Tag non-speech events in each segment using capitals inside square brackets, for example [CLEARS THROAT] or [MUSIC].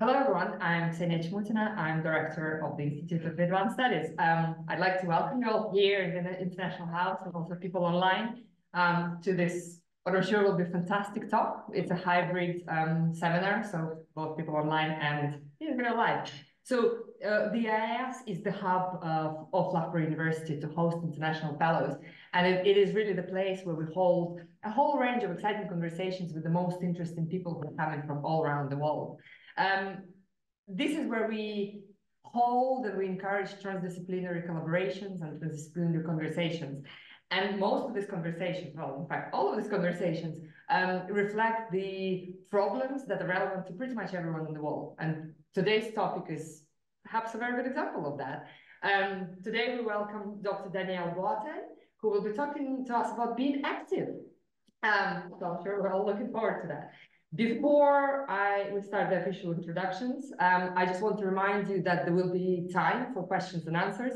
hello everyone, I'm Ksenia Chmutina. I'm director of the Institute of Advanced Studies. Um, I'd like to welcome you all here in the International House and also people online um, to this, what I'm sure will be a fantastic talk. It's a hybrid um, seminar, so both people online and in real life. So uh, the IAS is the hub of, of Loughborough University to host international fellows. And it, it is really the place where we hold a whole range of exciting conversations with the most interesting people who are coming from all around the world. Um, this is where we hold and we encourage transdisciplinary collaborations and transdisciplinary conversations. And most of these conversations, well, in fact, all of these conversations um, reflect the problems that are relevant to pretty much everyone in the world. And today's topic is perhaps a very good example of that. Um, today we welcome Dr. Daniel Boateng, who will be talking to us about being active. Um, so I'm sure we're all looking forward to that. Before I start the official introductions, um, I just want to remind you that there will be time for questions and answers.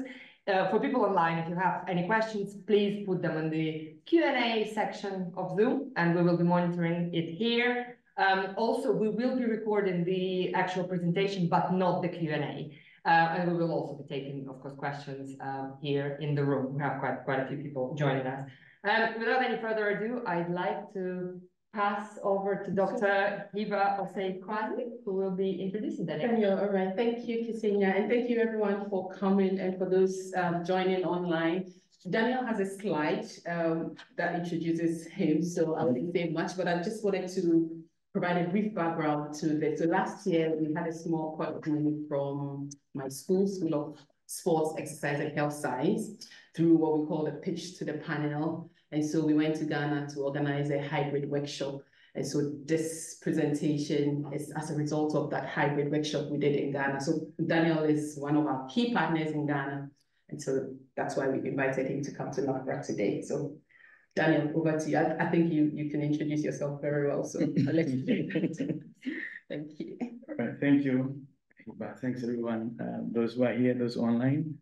Uh, for people online, if you have any questions, please put them in the Q&A section of Zoom, and we will be monitoring it here. Um, also, we will be recording the actual presentation, but not the Q&A. Uh, and we will also be taking, of course, questions um, here in the room. We have quite, quite a few people joining us. Um, without any further ado, I'd like to pass over to Dr. Hibbah Osei-Kwasi, who will be introducing the Daniel, all right. Thank you, Ksenia, and thank you everyone for coming and for those um, joining online. Daniel has a slide um, that introduces him, so I won't say much, but I just wanted to provide a brief background to this. So last year, we had a small project from my school, School of Sports, Exercise and Health Science, through what we call the pitch to the panel. And so we went to Ghana to organize a hybrid workshop. And so this presentation is as a result of that hybrid workshop we did in Ghana. So Daniel is one of our key partners in Ghana. And so that's why we invited him to come to Loughborough today. So Daniel, over to you. I, I, think you, you can introduce yourself very well. So I'll let you [LAUGHS] Thank you. All right, thank you. Thanks everyone, uh, those who are here, those online.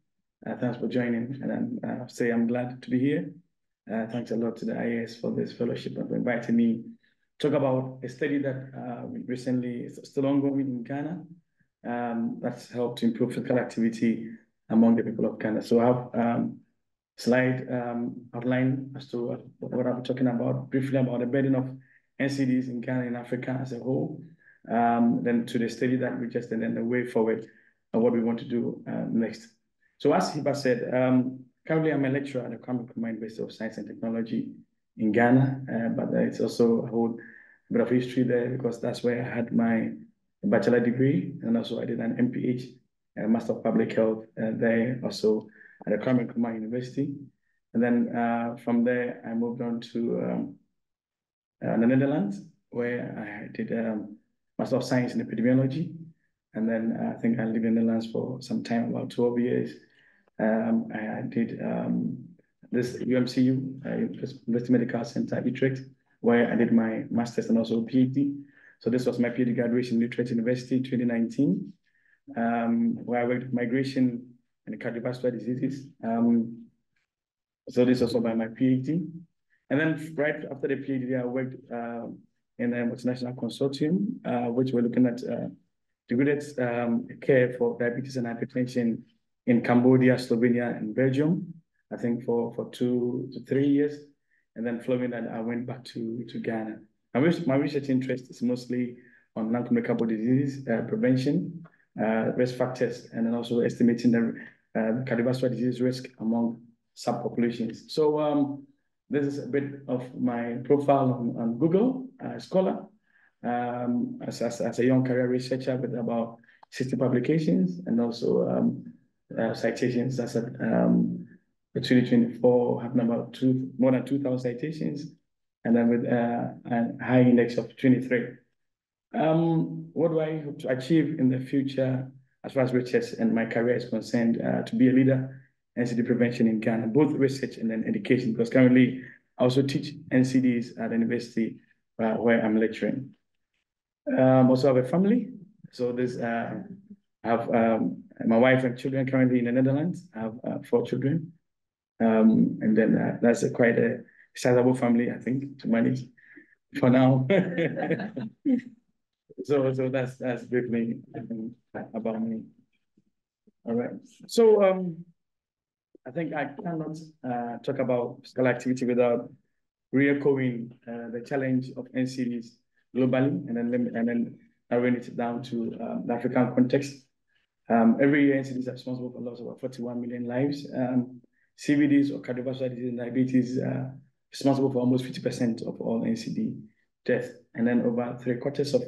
Uh, thanks for joining. And I uh, say I'm glad to be here. Uh, thanks a lot to the IAS for this fellowship and for inviting me to talk about a study that uh, recently is still ongoing in Ghana um, that's helped improve physical activity among the people of Ghana. So I have um, slide um, outline as to what, I'll be talking about, briefly about the burden of NCDs in Ghana and Africa as a whole, um, then to the study that we just and the way forward and what we want to do uh, next. So as Hibbah said, um, Currently, I'm a lecturer at the Kwame Nkrumah University of Science and Technology in Ghana, uh, but it's also a whole bit of history there because that's where I had my bachelor degree, and also I did an MPH, a Master of Public Health uh, there, also at the Kwame Nkrumah University. And then uh, from there, I moved on to um, uh, the Netherlands, where I did um, Master of Science in Epidemiology. And then uh, I think I lived in the Netherlands for some time, about 12 years. Um, I did um, this UMCU, uh, University Medical Center, Utrecht, where I did my master's and also PhD. So this was my PhD graduation Utrecht University 2019, um, where I worked with migration and cardiovascular diseases. Um, so this was by my PhD. And then right after the PhD, I worked uh, in a multinational consortium, uh, which were looking at uh, integrated um, care for diabetes and hypertension in Cambodia, Slovenia, and Belgium, I think for, for two to three years. And then following that, I went back to, to Ghana. My, research interest is mostly on non-communicable disease uh, prevention, uh, risk factors, and then also estimating the uh, cardiovascular disease risk among subpopulations. So um, this is a bit of my profile on, on Google uh, Scholar. Um, as, as, as, a young career researcher with about 60 publications and also um, uh, citations. That's at um, for 2024 having about two more than 2,000 citations, and then with uh, a h-index of 23. Um, what do I hope to achieve in the future as far as research and my career is concerned? Uh, to be a leader in NCD prevention in Ghana, both research and then education, because currently I also teach NCDs at the university uh, where I'm lecturing. Um, also have a family, so this uh, I have um, my wife and children currently in the Netherlands. I have uh, four children. Um, and then uh, that's a quite a sizable family, I think, to manage for now. [LAUGHS] So, so that's, that's briefly about me. All right, so, um, I think I cannot, uh, talk about physical activity without re-echoing, uh, the challenge of NCDs globally and then, and then narrowing it down to, um, the African context. Um, every year NCDs are responsible for loss of about forty-one million lives. Um, CVDs or cardiovascular disease and diabetes, are responsible for almost fifty percent of all NCD deaths. And then over three quarters of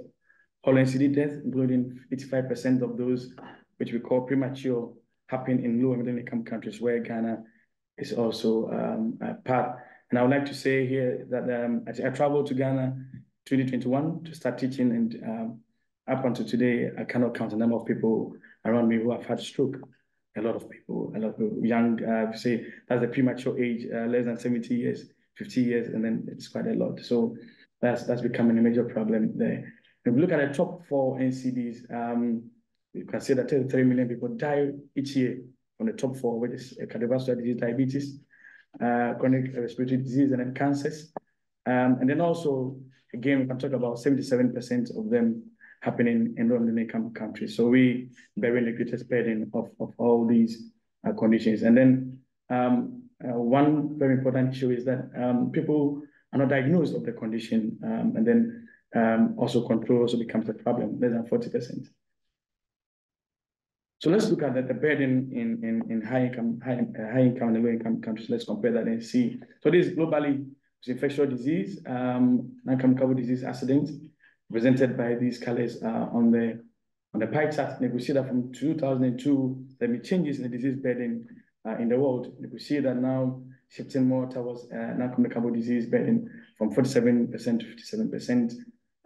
all NCD deaths, including eighty-five percent of those which we call premature, happen in low and middle income countries where Ghana is also um, part. And I would like to say here that um, I, I traveled to Ghana 2021 to start teaching and um, up until today, I cannot count the number of people around me who have had stroke. A lot of people, a lot of people, young, uh, say that's the premature age, uh, less than 70 years, 50 years, and then it's quite a lot. So that's that's becoming a major problem there. If we look at the top four NCDs, um, you can see that 33 million people die each year on the top four, which is cardiovascular disease, diabetes, uh, chronic respiratory disease, and then cancers. Um, and then also, again, we can talk about 77% of them happening in low income countries. So we bearing the greatest burden of, of all these uh, conditions. And then um, uh, one very important issue is that um, people are not diagnosed of the condition, um, and then um, also control also becomes a problem, less than 40%. So let's look at the, the burden in, in, in high income, high, uh, high income and low income countries. Let's compare that and see. So this globally is infectious disease, um, non-communicable disease accidents, presented by these colors on the on the pie chart. And we see that from 2002, there have been changes in the disease burden uh, in the world. We see that now shifting more towards uh, non-communicable disease burden from 47% to 57%,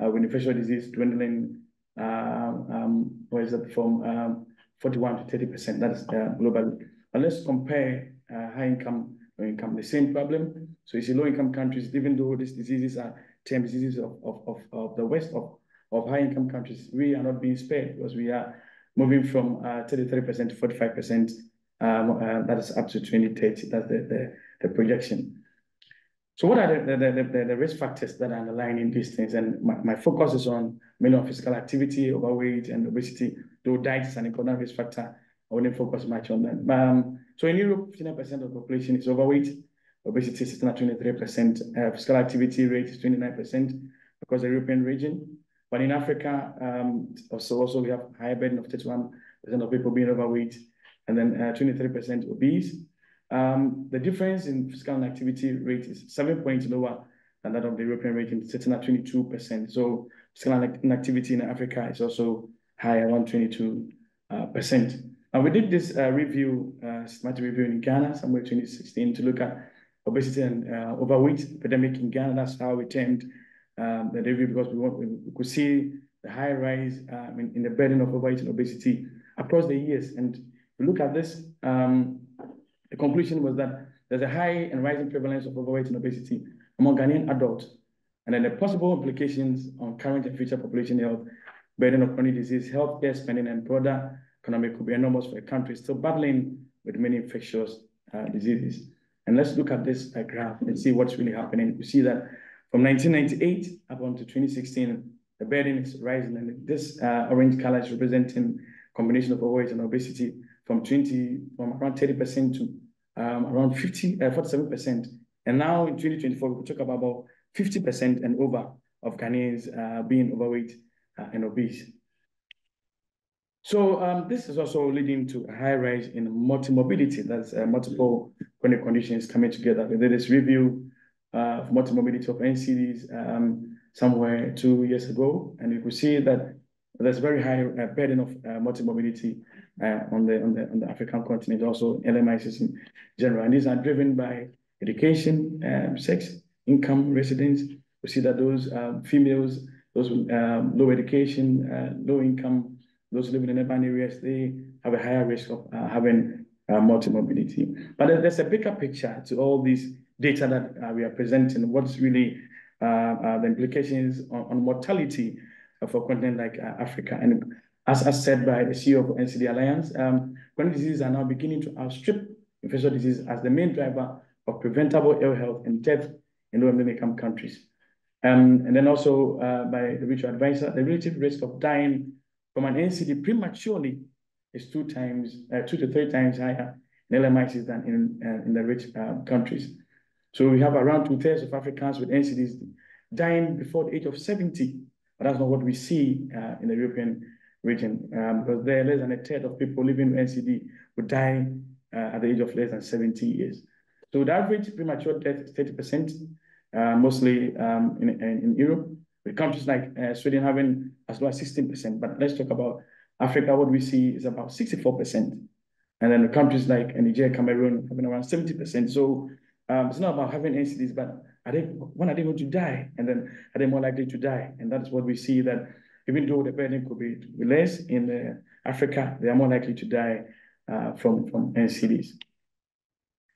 uh, with infectious disease dwindling, uh, um, what is that, from um, 41 to 30%. That's uh, globally. But let's compare uh, high income, low income, the same problem. So you see low income countries, even though these diseases are term diseases of, of, of, of the west of, of high income countries, we are not being spared because we are moving from 33% uh, to 45%. Um, uh, that is up to 2030. That's the, the, the projection. So what are the, the, the, the, risk factors that are underlying these things? And my, my focus is on minimum physical activity, overweight, and obesity. Though diet is an important risk factor, I wouldn't focus much on that. Um, so in Europe, 59% of the population is overweight. Obesity is at 23%. Uh, physical activity rate is 29% across the European region. But in Africa, um, also, also we have higher burden of 31% of people being overweight and then 23% uh, obese. Um, the difference in physical activity rate is seven points lower than that of the European region, sitting at 22%. So physical activity in Africa is also higher, around 22. Uh, percent. and we did this uh, review, uh, systematic review in Ghana, somewhere 2016, to look at obesity and uh, overweight epidemic in Ghana. That's how we termed um, the review because we, want, we could see the high rise um, in, in, the burden of overweight and obesity across the years. And we look at this, um, the conclusion was that there's a high and rising prevalence of overweight and obesity among Ghanaian adults. And then the possible implications on current and future population health, burden of chronic disease, healthcare spending, and broader economic could be enormous for a country still battling with many infectious uh, diseases. And let's look at this uh, graph and see what's really happening. We see that from 1998 up until 2016, the burden is rising. And this uh, orange color is representing combination of overweight and obesity from 20, from around 30% to um, around 50, uh, 47%. And now in 2024, we talk about, about 50% and over of Ghanaians uh, being overweight uh, and obese. So um, this is also leading to a high rise in multimorbidity. That's uh, multiple chronic conditions coming together. We did this review uh, of multimorbidity of NCDs um, somewhere two years ago, and you could see that there's very high uh, burden of uh, multimorbidity uh, on the on the on the African continent, also LMICs in general, and these are driven by education, um, sex, income, residence. We see that those um, females, those um, low education, uh, low income those living in urban areas, they have a higher risk of uh, having uh, multimorbidity. But there's a bigger picture to all these data that uh, we are presenting. What's really uh, uh, the implications on, on mortality for a continent like uh, Africa? And as, as said by the CEO of NCD Alliance, um, chronic diseases are now beginning to outstrip infectious disease as the main driver of preventable ill health and death in low and middle income countries. Um, and then also uh, by the Richard advisor, the relative risk of dying from an NCD prematurely is two times, uh, two to three times higher in LMICs than in, uh, in the rich uh, countries. So we have around two thirds of Africans with NCDs dying before the age of 70, but that's not what we see uh, in the European region, um, because there are less than a third of people living with NCD would die uh, at the age of less than 70 years. So the average premature death is 30%, uh, mostly um, in, in, Europe, countries like uh, Sweden having as low as 16%. But let's talk about Africa, what we see is about 64%. And then the countries like Nigeria, Cameroon having around 70%. So um, it's not about having NCDs, but are they, when are they going to die? And then are they more likely to die? And that's what we see that even though the burden could be less in uh, Africa, they are more likely to die uh, from, from NCDs.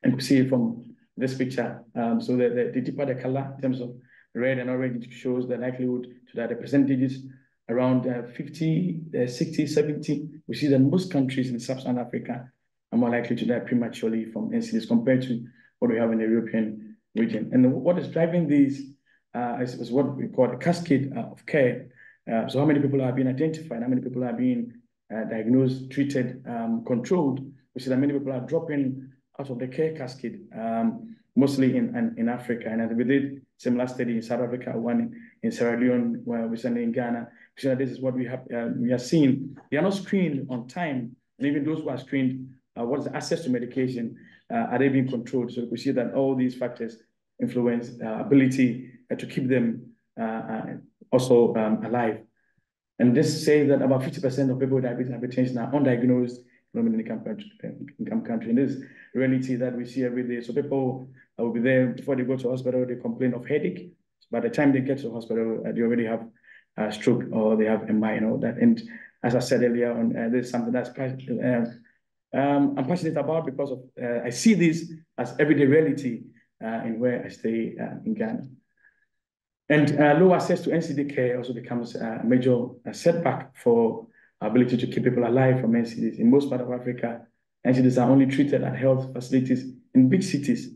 And we see from this picture, um, so the, the, the, deeper the color in terms of red and orange shows the likelihood to that The percentages around uh, 50, uh, 60, 70. We see that most countries in sub-Saharan Africa are more likely to die prematurely from NCDs compared to what we have in the European region. And what is driving these uh, is, is, what we call a cascade uh, of care. Uh, so how many people are being identified, how many people are being uh, diagnosed, treated, um, controlled. We see that many people are dropping out of the care cascade, um, mostly in, in, in Africa. And as we did similar study in South Africa, one in, Sierra Leone, where recently in Ghana. We that this is what we have uh, we are seeing. They are not screened on time, and even those who are screened, uh, what is the access to medication? Uh, are they being controlled? So we see that all these factors influence uh, ability uh, to keep them also um, alive. And this says that about 50% of people with diabetes and hypertension are undiagnosed in low income country, income country. And this reality that we see every day. So people will be there before they go to hospital, they complain of headache. By the time they get to hospital, uh, they already have a stroke or they have MI and all that. And as I said earlier on, uh, this is something that's uh, um, I'm passionate about because of uh, I see this as everyday reality uh, in where I stay uh, in Ghana. And uh, low access to NCD care also becomes a major setback for ability to keep people alive from NCDs. In most part of Africa, NCDs are only treated at health facilities in big cities,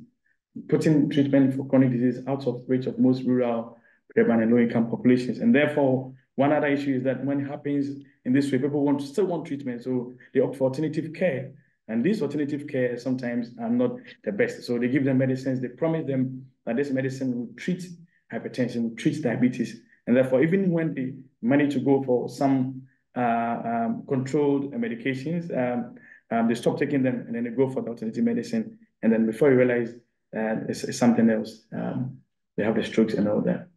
putting treatment for chronic disease out of reach of most rural, urban, and low-income populations. And therefore, one other issue is that when it happens in this way, people want still want treatment, so they opt for alternative care. And these alternative care sometimes are not the best. So they give them medicines, they promise them that this medicine will treat hypertension, will treat diabetes. And therefore, even when they manage to go for some um, controlled medications, um, um, they stop taking them and then they go for the alternative medicine. And then before you realize uh, it's, it's, something else, um, they have the strokes and all that.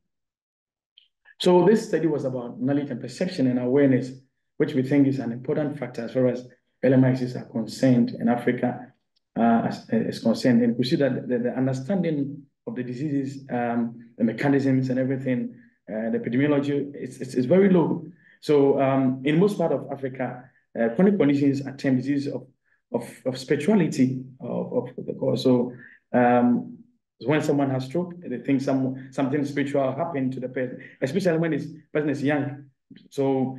So this study was about knowledge and perception and awareness, which we think is an important factor as far as LMICs are concerned in Africa uh, is concerned. And we see that the, the understanding of the diseases, um, the mechanisms and everything, uh, the epidemiology, it's, it's, it's, very low. So um, in most part of Africa, uh, chronic conditions are termed of, of, of spirituality of, of the cause. So um, when someone has stroke, they think some something spiritual happened to the person, especially when this person is young. So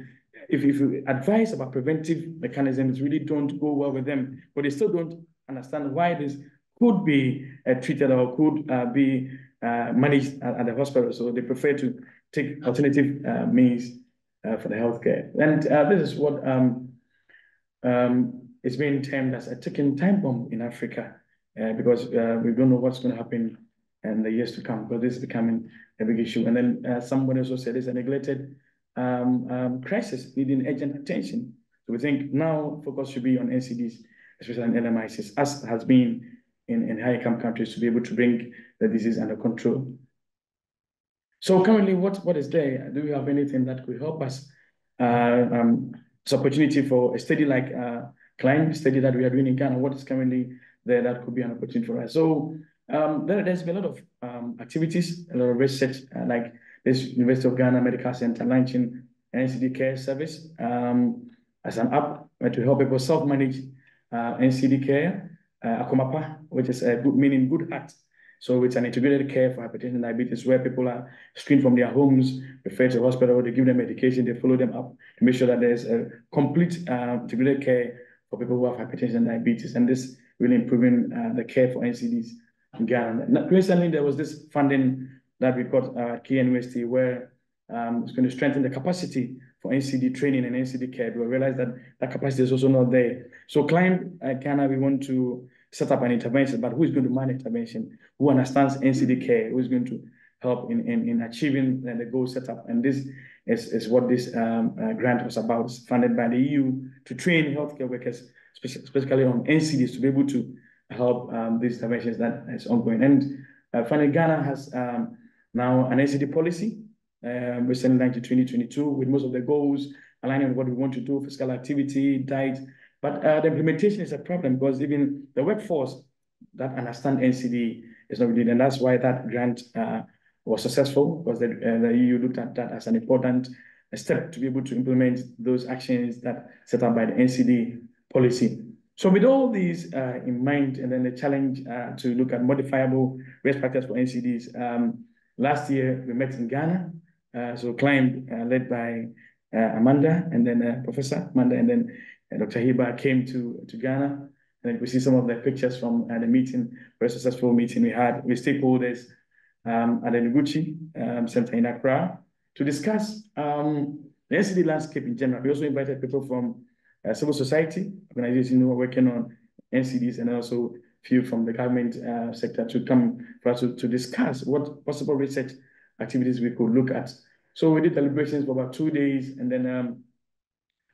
if, if you advise about preventive mechanisms, really don't go well with them, but they still don't understand why this could be uh, treated or could uh, be uh, managed at, at, the hospital. So they prefer to take alternative uh, means for the healthcare. And uh, this is what um, um, is being termed as a ticking time bomb in Africa, because we don't know what's going to happen in the years to come, but this is becoming a big issue. And then someone also said it's a neglected um, um, crisis needing urgent attention. So we think now focus should be on NCDs, especially on LMICs, as has been in, in high-income countries to be able to bring the disease under control. So currently, what, what is there? Do we have anything that could help us? Uh, um, it's opportunity for a study like uh, climate study that we are doing in Ghana. What is currently there that could be an opportunity for us? So um, there, has been a lot of um, activities, a lot of research, uh, like this University of Ghana Medical Center launching NCD Care Service um, as an app to help people self-manage uh, NCD Care uh, Akomapa, which is a good meaning good heart. So it's an integrated care for hypertension and diabetes where people are screened from their homes, referred to hospital, they give them medication, they follow them up to make sure that there's a complete uh, integrated care for people who have hypertension and diabetes. And this really improving uh, the care for NCDs in Ghana. Recently, there was this funding that we got at KNUST where um, it's going to strengthen the capacity for NCD training and NCD care. We realized that that capacity is also not there. So Climb uh, Ghana, we want to set up an intervention, but who is going to manage intervention? Who understands NCD care? Who is going to help in, in, in achieving the goal set up? And this is, is what this um, uh, grant was about, it's funded by the EU to train healthcare workers, specifically on NCDs, to be able to help um, these interventions that is ongoing. And uh, finally, Ghana has um, now an NCD policy, um, recently launched in 2022, with most of the goals aligning with what we want to do, physical activity, diet. But uh, the implementation is a problem because even the workforce that understand NCD is not really, and that's why that grant uh, was successful because the, uh, the EU looked at that as an important step to be able to implement those actions that set up by the NCD policy. So with all these uh, in mind, and then the challenge uh, to look at modifiable risk factors for NCDs, um, last year we met in Ghana, uh, so Climb led by Amanda, and then Professor Amanda, and then Dr. Hibbah came to, to Ghana, and we see some of the pictures from the meeting, very successful meeting we had with stakeholders um, at the Noguchi um, Center in Accra to discuss um, the NCD landscape in general. We also invited people from uh, civil society organizations who are working on NCDs and also few from the government uh, sector to come for us to, to discuss what possible research activities we could look at. So we did deliberations for about two days and then um,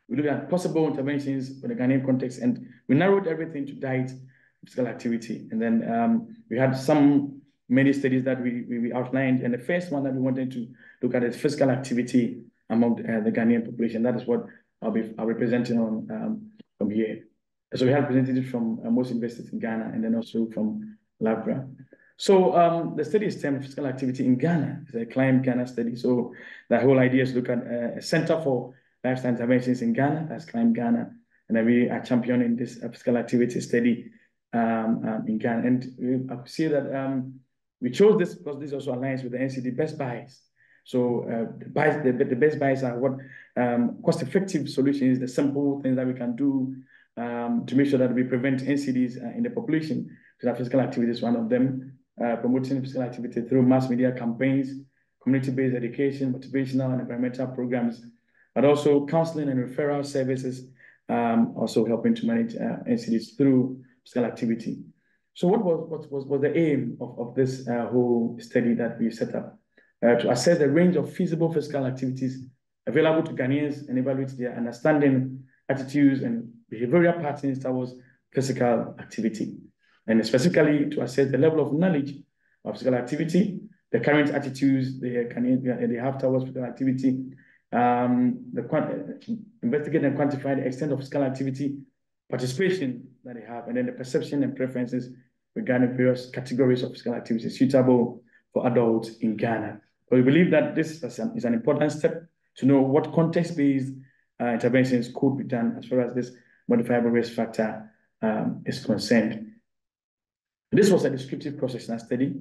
we looked at possible interventions for the Ghanaian context and we narrowed everything to diet, physical activity. And then um, we had some many studies that we, we, we, outlined. And the first one that we wanted to look at is physical activity among uh, the Ghanaian population. That is what I'll be I'll be presenting on um, from here. So we have representatives from uh, most universities in Ghana and then also from Loughborough. So um, the study is termed physical activity in Ghana. It's a Climb Ghana study. So the whole idea is look at uh, a center for lifestyle interventions in Ghana, that's Climb Ghana. And we are championing this physical activity study um, um, in Ghana. And we see that um, we chose this because this also aligns with the NCD best buys. So uh, the, buys, the, the best buys are what um, cost-effective solutions, the simple things that we can do um, to make sure that we prevent NCDs uh, in the population. So that physical activity is one of them. Uh, promoting physical activity through mass media campaigns, community-based education, motivational and environmental programs, but also counseling and referral services, um, also helping to manage uh, NCDs through physical activity. So what was what was, was the aim of, of this uh, whole study that we set up? Uh, to assess the range of feasible physical activities available to Ghanaians and evaluate their understanding, attitudes, and behavioral patterns towards physical activity. And specifically to assess the level of knowledge of physical activity, the current attitudes they, they have towards physical activity, um, the investigate and quantify the extent of physical activity participation that they have, and then the perception and preferences regarding various categories of physical activity suitable for adults in Ghana. But we believe that this is an, is an important step to know what context-based uh, interventions could be done as far as this modifiable risk factor um, is concerned. This was a descriptive cross-sectional study.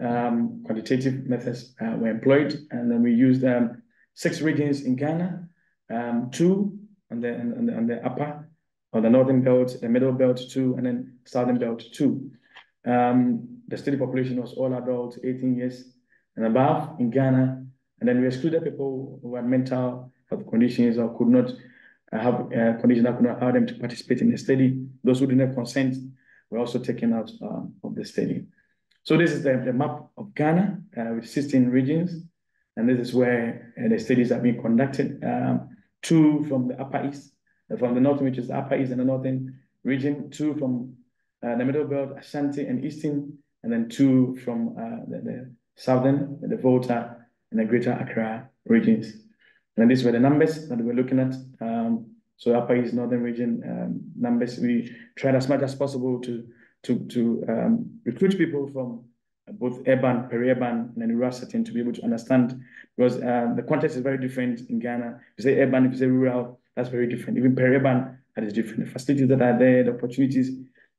Um, quantitative methods uh, were employed, and then we used um, six regions in Ghana, um, two on the, on the, on the upper or the northern belt, the middle belt two, and then southern belt two. Um, the study population was all adults, 18 years and above in Ghana. And then we excluded people who had mental health conditions or could not uh, have a condition that could not allow them to participate in the study. Those who didn't consent were also taken out um, of the study. So this is the, the map of Ghana uh, with 16 regions. And this is where uh, the studies are being conducted. Um, two from the Upper East, from the northern, which is the upper east and the northern region, two from uh, the middle belt, Ashanti and Eastern, and then two from uh, the, the, southern, the Volta and the greater Accra regions. And these were the numbers that we're looking at. Um, so upper east northern region um, numbers, we tried as much as possible to to to um, recruit people from both urban, peri-urban, and rural setting to be able to understand because uh, the context is very different in Ghana. If you say urban, if you say rural, that's very different. Even peri-urban, that is different. The facilities that are there, the opportunities,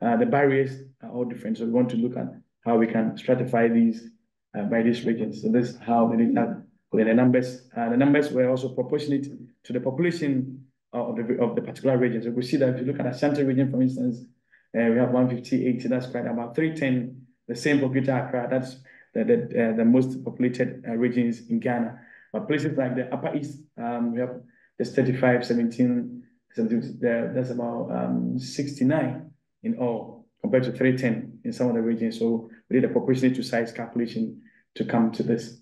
uh, the barriers are all different. So we want to look at how we can stratify these uh, by these regions. So this is how we did that. The numbers, uh, the numbers were also proportionate to the population of the of the particular region. So we see that if you look at the central region, for instance, uh, we have 150, 80, that's quite about 310. The same for Greater Accra, that's the, the, uh, the most populated uh, regions in Ghana. But places like the Upper East, um, we have just 35, 17, 17 there, that's about um, 69 in all, compared to 310 in some of the regions. So we did a proportionate to size calculation to come to this.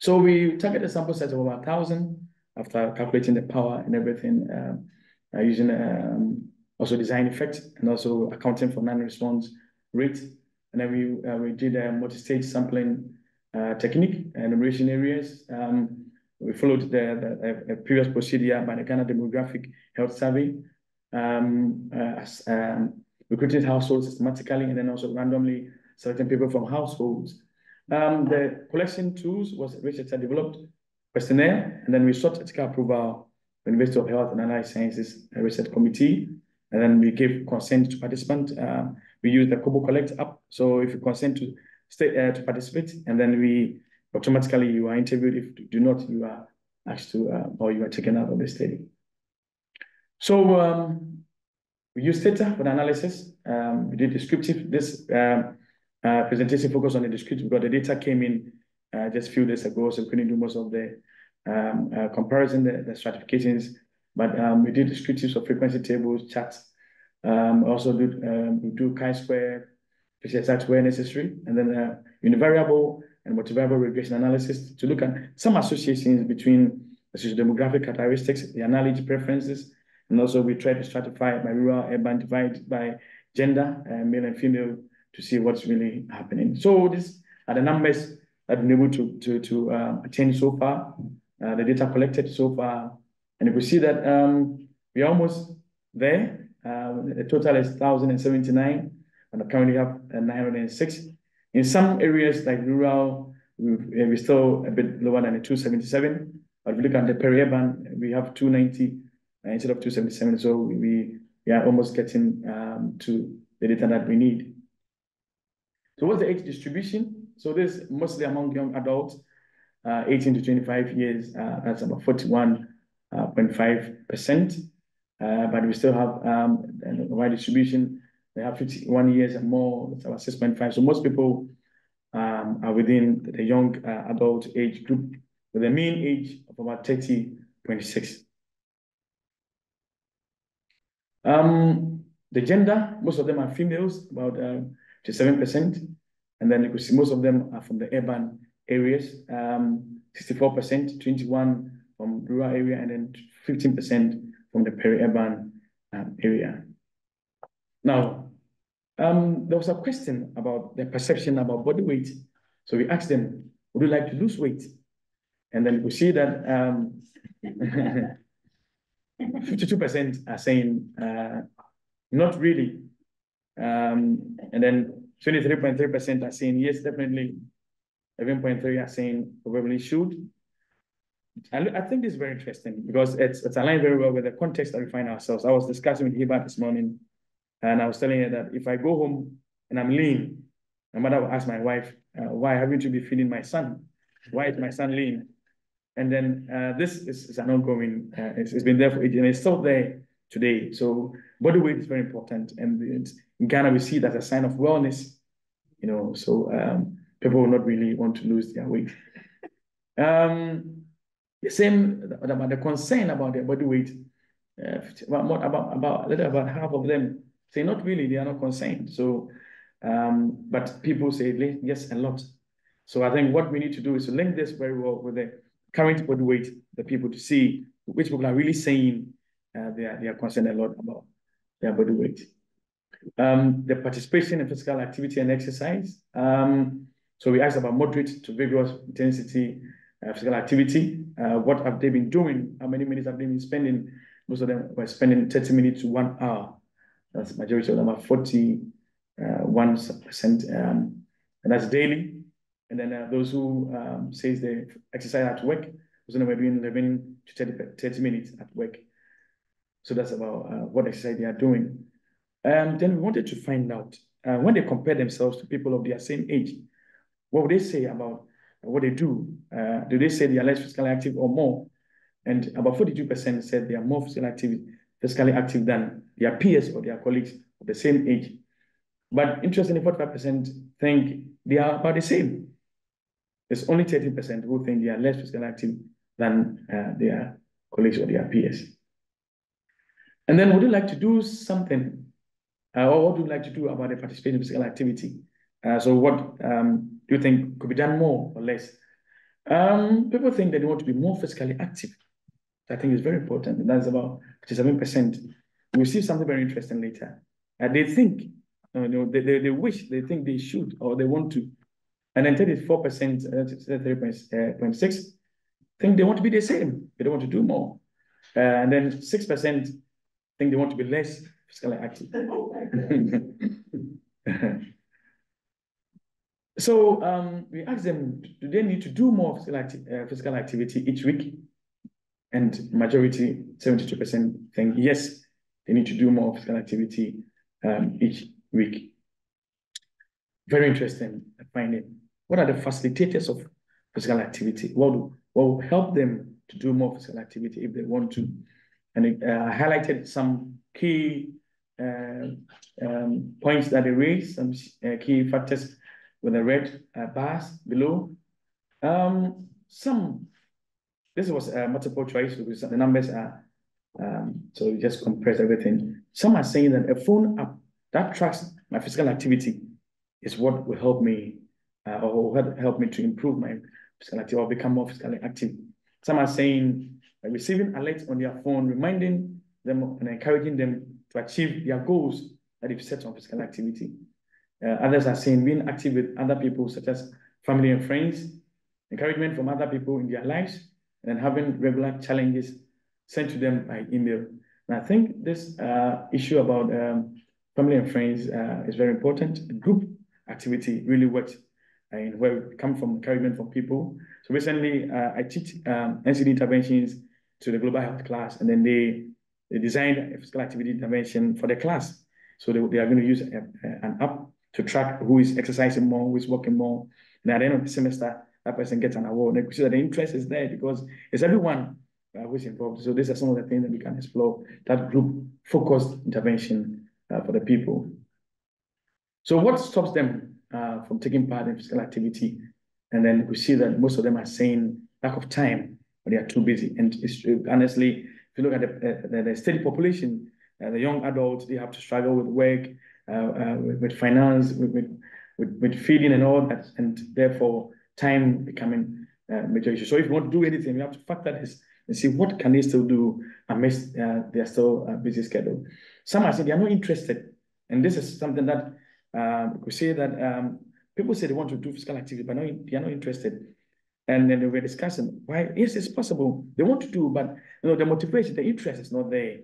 So we target a sample size of about 1,000 after calculating the power and everything, um, uh, using um, also design effect and also accounting for non-response rate. And then we, uh, we did a multi-stage sampling uh, technique and enumeration areas. Um, we followed the, the previous procedure by the Ghana Demographic Health Survey, um, uh, as, um, recruiting households systematically and then also randomly selecting people from households. Um, the collection tools was researcher developed questionnaire, and then we sought ethical approval from University of Health and Allied Sciences Research Committee, and then we gave consent to participant. Uh, we use the Kobo Collect app, so if you consent to stay uh, to participate, and then we automatically you are interviewed. If you do not, you are asked to uh, or you are taken out of the study. So um, we use data for the analysis. Um, we did descriptive. This um, uh, presentation focused on the descriptive because the data came in uh, just a few days ago, so we couldn't do most of the um, uh, comparison, the, the stratifications. But um, we did descriptives of frequency tables, charts. Um, also do um, do chi-square, PCSX where necessary, and then uh, univariable and multivariable regression analysis to look at some associations between the socio-demographic characteristics, the analogy preferences, and also we try to stratify by rural, urban, divide by gender, uh, male and female, to see what's really happening. So these are the numbers that we've been able to, to, to uh, attain so far, uh, the data collected so far. And if we see that um, we're almost there, the total is 1,079, and currently have uh, 906. In some areas like rural, we're still a bit lower than the 277. But if you look at the peri-urban, we have 290 uh, instead of 277. So we, we are almost getting um, to the data that we need. So what's the age distribution? So this mostly among young adults, uh, 18 to 25 years, uh, that's about 41.5%. Uh, but we still have um, wide distribution. They have 51 years and more, it's about 6.5. So most people um, are within the young uh, adult age group with a mean age of about 30.6. Um, the gender, most of them are females, about uh, 7%. And then you could see most of them are from the urban areas, um, 64%, 21 from rural area, and then 15% from the peri-urban um, area. Now, um, there was a question about the perception about body weight. So we asked them, would you like to lose weight? And then we see that 52% um, [LAUGHS] are saying, uh, not really. Um, and then 23.3% are saying yes, definitely. 11.3 are saying probably should. And I think this is very interesting because it's, it's aligned very well with the context that we find ourselves. I was discussing with Hibbah this morning, and I was telling her that if I go home and I'm lean, my mother will ask my wife, uh, why haven't you been feeding my son? Why is my son lean? And then uh, this is, is, an ongoing, uh, it's, it's been there for and it's still there today. So body weight is very important. And in Ghana, we see that as a sign of wellness, you know, so um, people will not really want to lose their weight. Um, the same about the concern about their body weight, uh, about, about, about, little about half of them say not really, they are not concerned. So, um, but people say yes, a lot. So I think what we need to do is to link this very well with the current body weight, the people to see which people are really saying uh, they, are, they are concerned a lot about their body weight. Um, the participation in physical activity and exercise. Um, so we asked about moderate to vigorous intensity uh, physical activity. Uh, what have they been doing? How many minutes have they been spending? Most of them were spending 30 minutes to one hour. That's majority of them are 41%, uh, um, and that's daily. And then uh, those who um, says they exercise at work, those of them were doing 11 to 30, 30 minutes at work. So that's about uh, what exercise they are doing. And then we wanted to find out uh, when they compare themselves to people of their same age, what would they say about what they do? Uh, do they say they are less physically active or more? And about 42% said they are more physically active, active than their peers or their colleagues of the same age. But interestingly, 45% think they are about the same. It's only thirty percent who think they are less physically active than uh, their colleagues or their peers. And then would you like to do something, uh, or what would you like to do about the participation in physical activity? Uh, so what um, do you think could be done more or less? Um, people think that they want to be more physically active. I think is very important. And that's about 57%. We'll see something very interesting later. Uh, they think, uh, you know, they, they, they wish, they think they should, or they want to. And then 34%, uh, 3.6, think they want to be the same. They don't want to do more. Uh, and then 6% think they want to be less physically active. [LAUGHS] so um, we asked them, do they need to do more physical, acti uh, physical activity each week? And majority, 72% think yes, they need to do more physical activity um, each week. Very interesting finding. What are the facilitators of physical activity? What, what will help them to do more physical activity if they want to? And it uh, highlighted some key uh, um, points that they raised, some uh, key factors with the red uh, bars below. Um, some, this was a multiple choice because the numbers are, um, so we just compress everything. Some are saying that a phone app that tracks my physical activity is what will help me uh, or help me to improve my physical activity or become more physically active. Some are saying receiving alerts on their phone, reminding them and encouraging them to achieve their goals that they've set on physical activity. Uh, others are saying being active with other people, such as family and friends, encouragement from other people in their lives, and having regular challenges sent to them by email. And I think this uh, issue about um, family and friends uh, is very important. Group activity really works and where we come from encouragement from people. So recently, uh, I teach um, NCD interventions to the global health class, and then they, they designed a physical activity intervention for the class. So they, they are going to use a, a, an app to track who is exercising more, who is working more. And at the end of the semester, that person gets an award. And the interest is there because it's everyone uh, who is involved. So these are some of the things that we can explore, that group focused intervention uh, for the people. So what stops them uh, from taking part in physical activity? And then we see that most of them are saying lack of time but they are too busy. And honestly, if you look at the, the, the steady population, uh, the young adults, they have to struggle with work, uh, uh, with, with, finance, with, with, with, feeding and all that, and therefore time becoming uh, major issue. So if you want to do anything, you have to factor this and see what can they still do amidst uh, their still uh, busy schedule. Some are saying they are not interested, and this is something that uh, we say that um, people say they want to do physical activity, but not, they are not interested. And then we were discussing why, yes, it's possible. They want to do, but you know, the motivation, the interest is not there.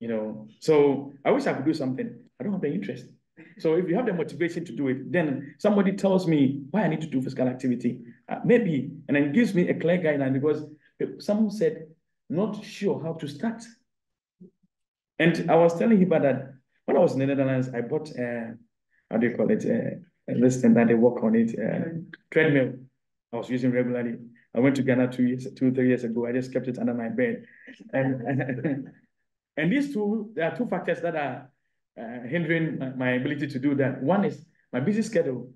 You know, so I wish I could do something. I don't have the interest. So if you have the motivation to do it, then somebody tells me why I need to do physical activity, uh, maybe, and then gives me a clear guideline because someone said, not sure how to start. And I was telling him about that when I was in the Netherlands, I bought, uh, how do you call it, uh, this thing that they work on it, uh, treadmill. I was using regularly. I went to Ghana two years, two, three years ago. I just kept it under my bed. And, [LAUGHS] and, these two, there are two factors that are uh, hindering my, my ability to do that. One is my busy schedule.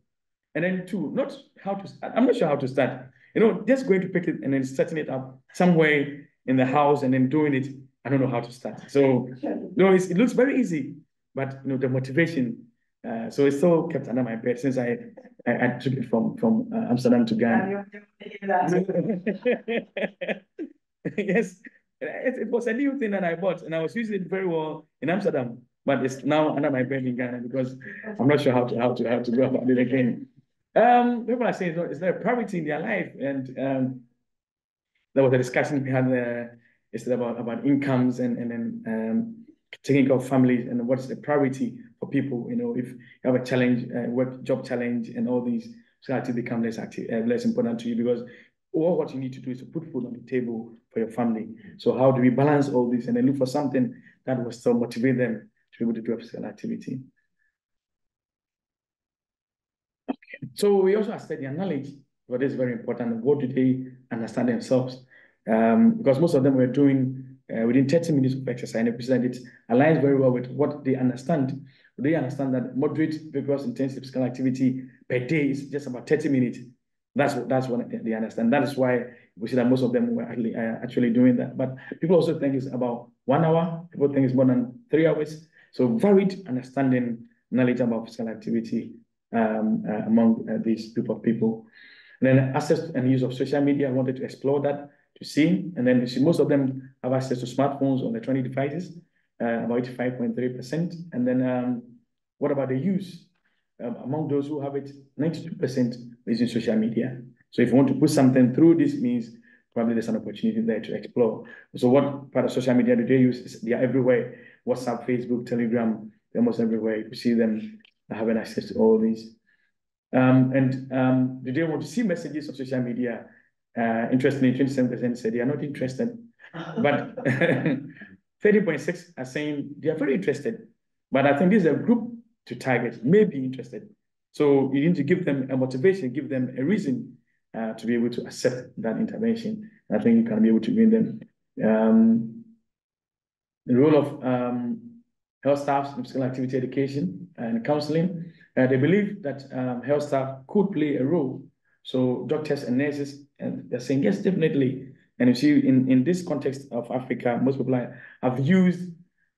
And then two, not how to, I'm not sure how to start. You know, just going to pick it and then setting it up somewhere in the house and then doing it. I don't know how to start. So, you know, it looks very easy, but you know, the motivation uh, so it's still kept under my bed since I I, I took it from from uh, Amsterdam to Ghana. [LAUGHS] yes, it, it was a new thing that I bought, and I was using it very well in Amsterdam, but it's now under my bed in Ghana because I'm not sure how to how to how to go about it again. Um, people are saying it's not a priority in their life, and um, there was a discussion we had uh, yesterday about about incomes and and then um taking care of families and what's the priority for people. You know, if you have a challenge, uh, work job challenge, and all these, so to become less active, uh, less important to you because all what you need to do is to put food on the table for your family. So how do we balance all this and then look for something that will still motivate them to be able to do a physical activity? Okay. So we also study their knowledge. What is very important. What do they understand themselves? Um, because most of them were doing uh, within 30 minutes of exercise, and it aligns very well with what they understand They understand that moderate vigorous intensive physical activity per day is just about thirty minutes. That's what that's what they understand. That is why we see that most of them were actually uh, actually doing that. But people also think it's about one hour. People think it's more than three hours. So varied understanding knowledge about physical activity um, uh, among uh, these group of people. And then access and use of social media. I wanted to explore that to see. And then you see most of them have access to smartphones on the 20 devices, uh, about 85.3%. And then um, what about the use? Um, among those who have it, 92% using social media. So if you want to put something through this means, probably there's an opportunity there to explore. So what part of social media do they use? They are everywhere. WhatsApp, Facebook, Telegram, almost everywhere. You see them having access to all these. Um, and um, do they want to see messages on social media? Uh, interestingly, 27% said they are not interested. [LAUGHS] But [LAUGHS] 30.6 are saying they are very interested. But I think this is a group to target, may be interested. So you need to give them a motivation, give them a reason uh, to be able to accept that intervention. I think you can be able to win them. Um, the role of um, health staff in physical activity education and counseling. Uh, they believe that um, health staff could play a role. So doctors and nurses, and they're saying yes, definitely. And you see, in, in this context of Africa, most people have used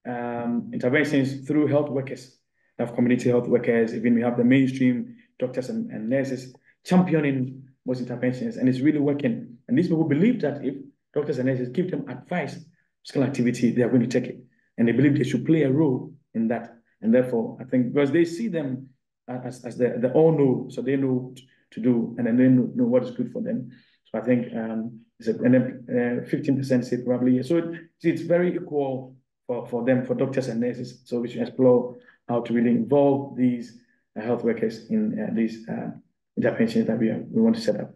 um, interventions through health workers, have community health workers, even we have the mainstream doctors and, and nurses championing most interventions, and it's really working. And these people believe that if doctors and nurses give them advice, physical activity, they are going to take it. And they believe they should play a role in that. And therefore, I think because they see them as, as the, the all know, so they know to do, and then they know, know what is good for them. So I think um, a, and then uh, 15% say probably. So it, it's very equal for, for them, for doctors and nurses. So we should explore how to really involve these uh, health workers in uh, these uh, interventions that we, we want to set up.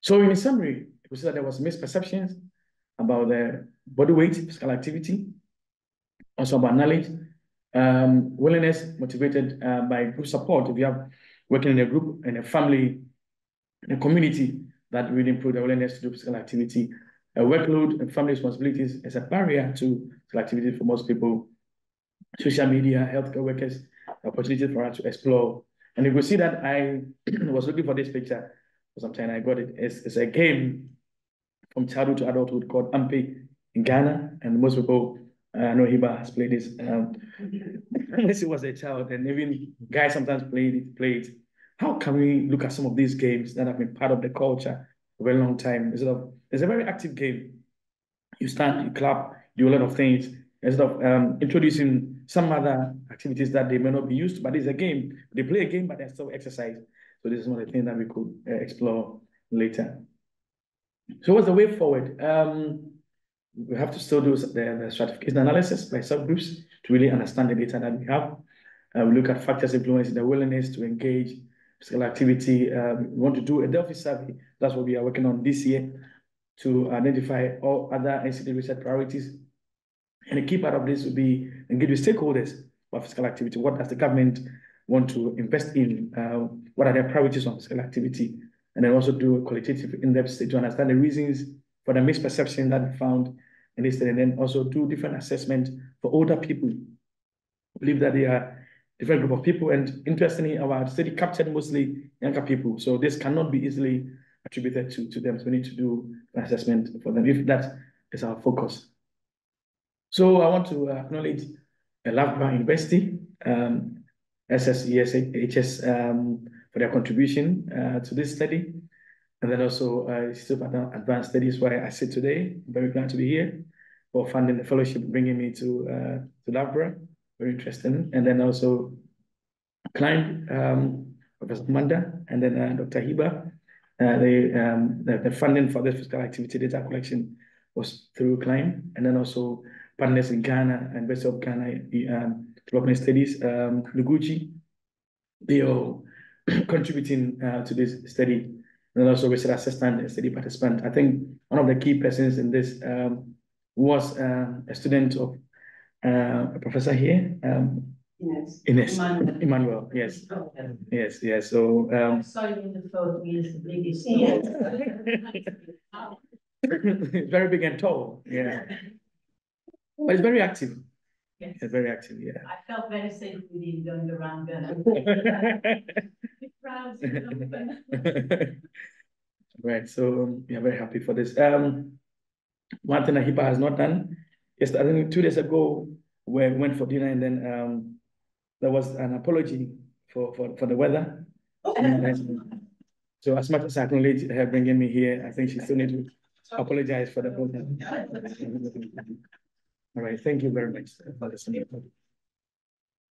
So in summary, we said that there was misperceptions about the body weight, physical activity, also about knowledge, um, willingness motivated uh, by group support. If you have working in a group, in a family, in a community, that really improve the willingness to do physical activity. A workload and family responsibilities is a barrier to physical activity for most people. Social media, healthcare workers, opportunity for us to explore. And you will see that I [CLEARS THROAT] was looking for this picture for some time. I got it. It's, it's a game from childhood to adulthood called Ampe in Ghana. And most people I know Hibbah has played this. Um, [LAUGHS] unless he was a child, and even guys sometimes played it, played. How can we look at some of these games that have been part of the culture for a very long time? Instead of it's a very active game. You stand, you clap, do a lot of things. Instead of um, introducing some other activities that they may not be used but it's a game. They play a game, but they still exercise. So this is one of the things that we could uh, explore later. So what's the way forward? Um, we have to still do the, the stratification analysis by subgroups to really understand the data that we have. Uh, we look at factors influencing the willingness to engage physical activity. Um, we want to do a Delphi survey. That's what we are working on this year to identify all other NCD research priorities. And a key part of this will be engage with stakeholders for physical activity. What does the government want to invest in? Uh, what are their priorities on physical activity? And then also do a qualitative in-depth study to understand the reasons for the misperception that we found in this study, and then also do different assessment for older people. I believe that they are different group of people, and interestingly, our study captured mostly younger people, so this cannot be easily attributed to, to them. So we need to do an assessment for them if that is our focus. So I want to acknowledge Loughborough University, um, SSES, um, for their contribution uh, to this study. And then also uh, Institute of Advanced Studies, where I sit today. Very glad to be here for funding the fellowship, bringing me to uh, to Loughborough. Very interesting. And then also CLiMB, um, Professor Manda, and then uh, Dr. Hibbah. Uh, the, um, the, the funding for this physical activity data collection was through CLiMB, and then also partners in Ghana and University of Ghana um, Development Studies, um, Noguchi, they are [CLEARS THROAT] contributing uh, to this study and also research assistant and study participant. I think one of the key persons in this um, was uh, a student of uh, a professor here. Um, Yes. Ines, Emmanuel. Emmanuel, yes, yes, yes. So um, you in the photo, he's the biggest. [LAUGHS] very big and tall, yeah. [LAUGHS] But it's very active. Yes. Yeah, Very active, yeah. I felt very safe with you going around. Crowds. Right, so um, we are very happy for this. Um, one thing that Hibbah has not done is, I think two days ago, we went for dinner and then um, there was an apology for, for, for the weather. Then- So as much as I acknowledge her bringing me here, I think she still needs to [LAUGHS] apologize for the. [LAUGHS] All right, thank you very much for listening.